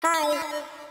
嗨